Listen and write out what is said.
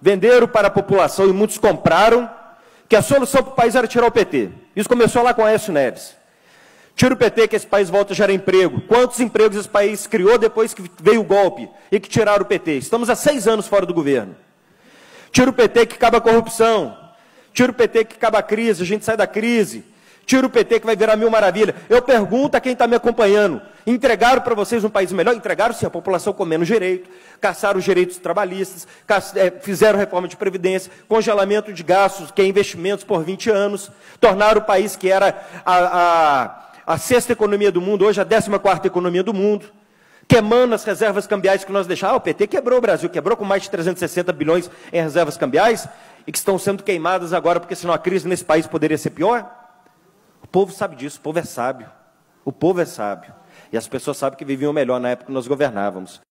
venderam para a população e muitos compraram, que a solução para o país era tirar o PT. Isso começou lá com Aécio Neves. Tira o PT que esse país volta a gerar emprego. Quantos empregos esse país criou depois que veio o golpe e que tiraram o PT? Estamos há seis anos fora do governo. Tira o PT que acaba a corrupção. Tira o PT que acaba a crise, a gente sai da crise. Tira o PT que vai virar mil maravilha. Eu pergunto a quem está me acompanhando: entregaram para vocês um país melhor? Entregaram sim, a população com menos direito, caçaram os direitos trabalhistas, é, fizeram reforma de previdência, congelamento de gastos, que é investimentos por 20 anos, tornaram o país que era a, a, a sexta economia do mundo, hoje a décima quarta economia do mundo, queimando as reservas cambiais que nós deixávamos. Ah, o PT quebrou o Brasil, quebrou com mais de 360 bilhões em reservas cambiais e que estão sendo queimadas agora, porque senão a crise nesse país poderia ser pior. O povo sabe disso, o povo é sábio. O povo é sábio. E as pessoas sabem que viviam melhor na época que nós governávamos.